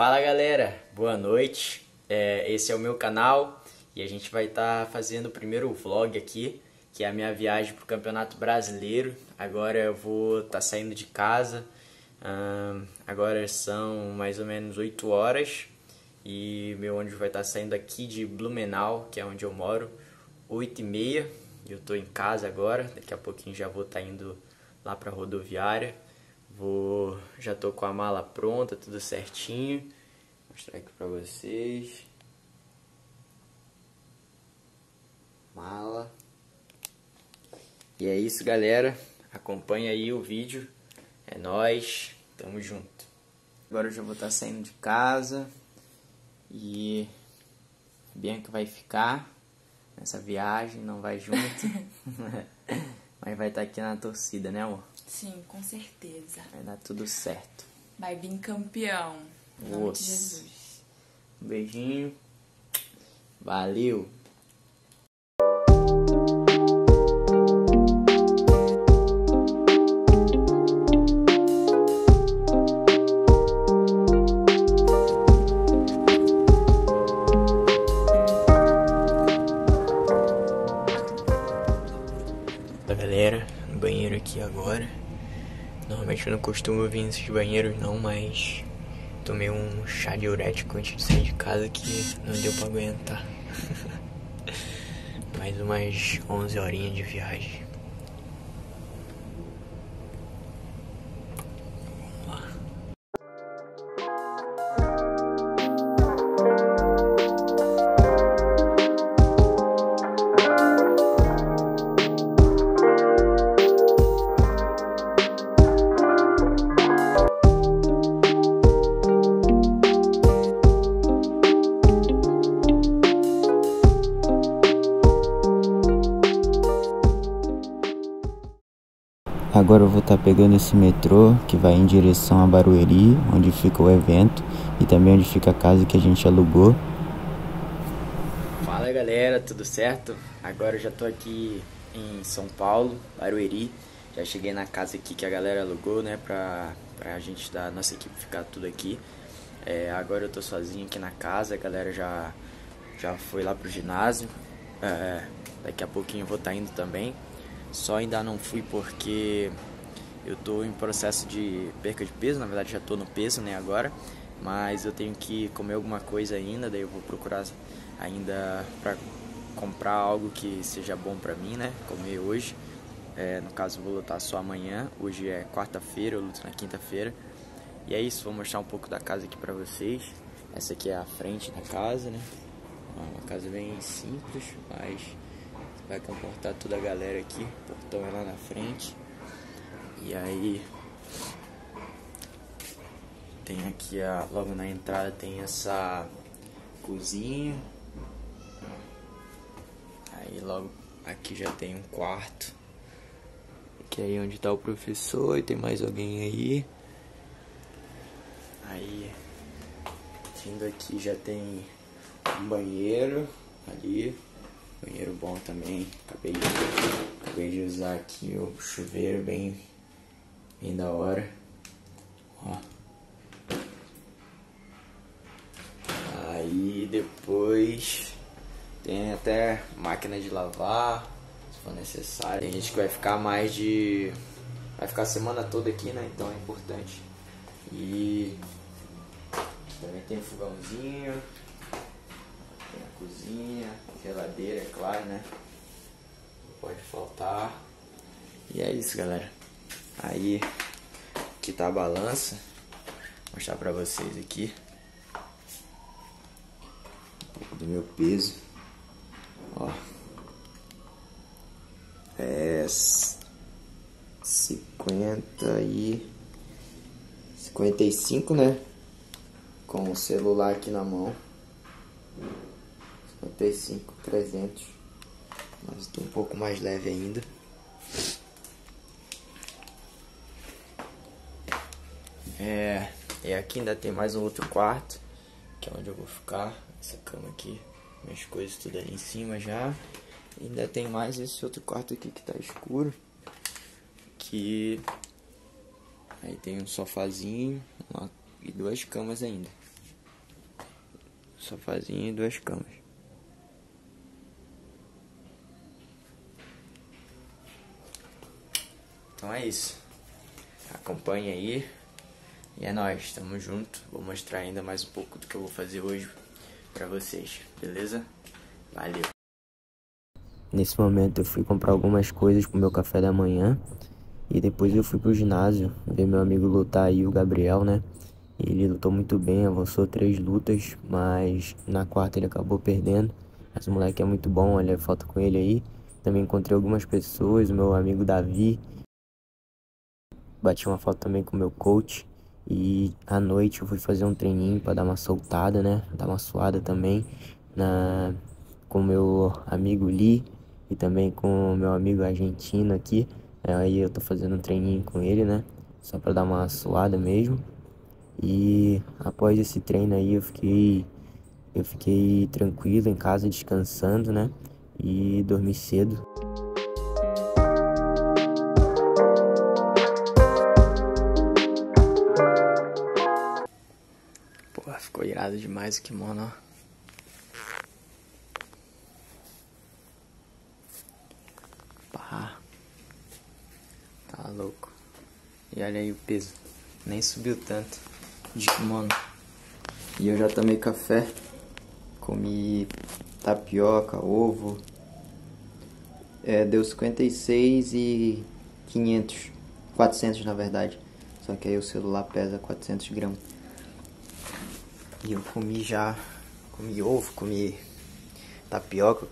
Fala galera, boa noite. É, esse é o meu canal e a gente vai estar tá fazendo o primeiro vlog aqui, que é a minha viagem para o Campeonato Brasileiro. Agora eu vou estar tá saindo de casa. Agora são mais ou menos 8 horas e meu ônibus vai estar tá saindo aqui de Blumenau, que é onde eu moro, 8 e meia. Eu estou em casa agora, daqui a pouquinho já vou estar tá indo lá para a rodoviária. Vou, já tô com a mala pronta, tudo certinho. Vou mostrar aqui para vocês. Mala. E é isso, galera. Acompanha aí o vídeo. É nós, tamo junto. Agora eu já vou estar tá saindo de casa e a Bianca vai ficar nessa viagem, não vai junto. Mas vai estar tá aqui na torcida, né, amor? Sim, com certeza. Vai dar tudo certo. Vai vir campeão. Em nome de Jesus. Um beijinho. Valeu. Eu não costumo vir nesses banheiros não, mas tomei um chá diurético antes de sair de casa que não deu pra aguentar. Mais umas 11 horinhas de viagem. Agora eu vou estar tá pegando esse metrô que vai em direção a Barueri, onde fica o evento e também onde fica a casa que a gente alugou. Fala galera, tudo certo? Agora eu já tô aqui em São Paulo, Barueri. Já cheguei na casa aqui que a galera alugou, né, pra, pra gente da nossa equipe ficar tudo aqui. É, agora eu tô sozinho aqui na casa, a galera já, já foi lá pro ginásio. É, daqui a pouquinho eu vou estar tá indo também. Só ainda não fui porque eu tô em processo de perca de peso, na verdade já tô no peso, né, agora. Mas eu tenho que comer alguma coisa ainda, daí eu vou procurar ainda para comprar algo que seja bom para mim, né, comer hoje. É, no caso vou lutar só amanhã, hoje é quarta-feira, eu luto na quinta-feira. E é isso, vou mostrar um pouco da casa aqui pra vocês. Essa aqui é a frente da casa, né? Uma casa bem simples, mas vai comportar toda a galera aqui. O portão é lá na frente. E aí tem aqui a logo na entrada tem essa cozinha. Aí logo aqui já tem um quarto. Que é aí onde tá o professor e tem mais alguém aí. Aí vindo aqui já tem um banheiro ali. Banheiro bom também. Acabei de, acabei de usar aqui o chuveiro bem, bem da hora. Ó. Aí depois tem até máquina de lavar, se for necessário. Tem gente que vai ficar mais de. Vai ficar a semana toda aqui, né? Então é importante. E também tem fogãozinho cozinha, geladeira, é claro, né? Não pode faltar. E é isso, galera. Aí, aqui tá a balança. Vou mostrar pra vocês aqui. Um pouco do meu peso. Ó. É 50 e 55, né? Com o celular aqui na mão. 55, 300. Mas estou um pouco mais leve ainda. É, e aqui ainda tem mais um outro quarto, que é onde eu vou ficar. Essa cama aqui, minhas coisas tudo ali em cima já. E ainda tem mais esse outro quarto aqui que tá escuro. Que aí tem um sofazinho uma, e duas camas ainda. sofazinho e duas camas. Então é isso. Acompanhe aí. E é nóis, tamo junto. Vou mostrar ainda mais um pouco do que eu vou fazer hoje pra vocês, beleza? Valeu! Nesse momento eu fui comprar algumas coisas pro meu café da manhã. E depois eu fui pro ginásio ver meu amigo lutar aí, o Gabriel, né? Ele lutou muito bem, avançou três lutas, mas na quarta ele acabou perdendo. Mas o moleque é muito bom, olha a foto com ele aí. Também encontrei algumas pessoas, o meu amigo Davi, Bati uma foto também com o meu coach. E à noite eu fui fazer um treininho para dar uma soltada, né? Dar uma suada também na com meu amigo Lee e também com meu amigo argentino aqui. Aí eu tô fazendo um treininho com ele, né? Só para dar uma suada mesmo. E após esse treino aí eu fiquei eu fiquei tranquilo em casa descansando, né? E dormi cedo. Demais o kimono, ó. Pá. Tá louco. E olha aí o peso. Nem subiu tanto de kimono. E eu já tomei café. Comi tapioca, ovo. É, deu 56 e 500. 400 na verdade. Só que aí o celular pesa 400 gramas. E eu comi já, comi ovo, comi tapioca.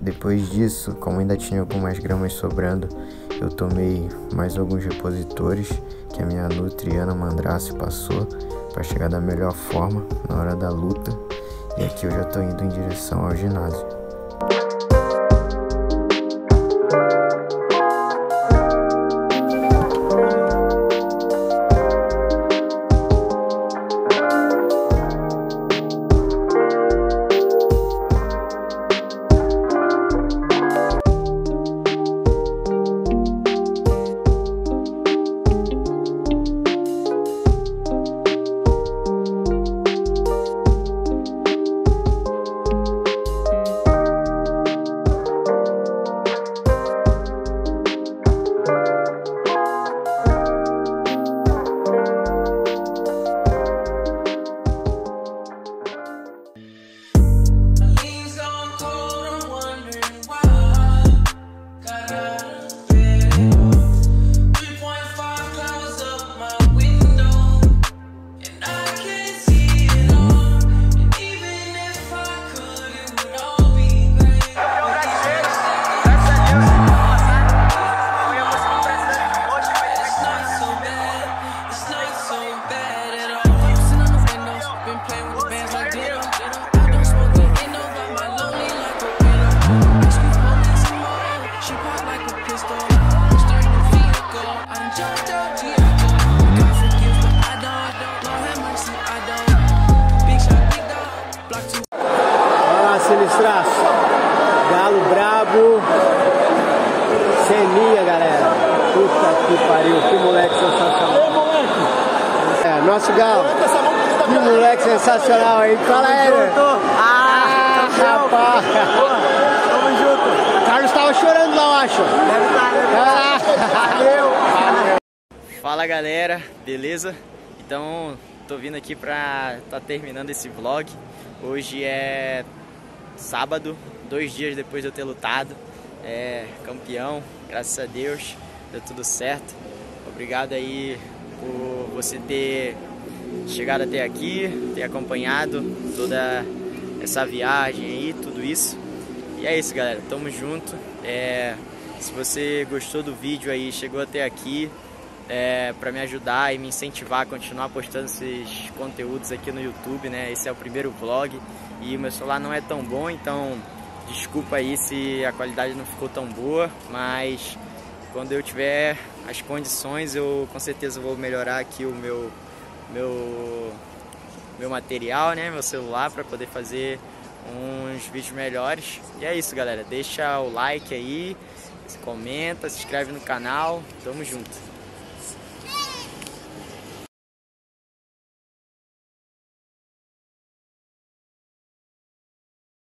Depois disso, como ainda tinha algumas gramas sobrando, eu tomei mais alguns repositores que a minha nutriana Mandrace passou para chegar da melhor forma na hora da luta. E aqui eu já estou indo em direção ao ginásio. Galo brabo. Seminha, galera. Puta que pariu. Que moleque sensacional. É, nosso Galo. Que moleque sensacional aí. Fala aí, Ah, rapaz. Tamo junto. Carlos tava chorando lá, eu acho. Valeu. Fala, galera. Beleza? Então, tô vindo aqui pra tá terminando esse vlog. Hoje é sábado, dois dias depois de eu ter lutado. É, campeão, graças a Deus, deu tudo certo. Obrigado aí por você ter chegado até aqui, ter acompanhado toda essa viagem aí, tudo isso. E é isso, galera. Tamo junto. É, se você gostou do vídeo aí, chegou até aqui, é, para me ajudar e me incentivar a continuar postando esses conteúdos aqui no YouTube, né? Esse é o primeiro vlog e o meu celular não é tão bom, então desculpa aí se a qualidade não ficou tão boa, mas quando eu tiver as condições eu com certeza vou melhorar aqui o meu meu meu material, né, meu celular para poder fazer uns vídeos melhores. E é isso, galera. Deixa o like aí, comenta, se inscreve no canal. Tamo junto.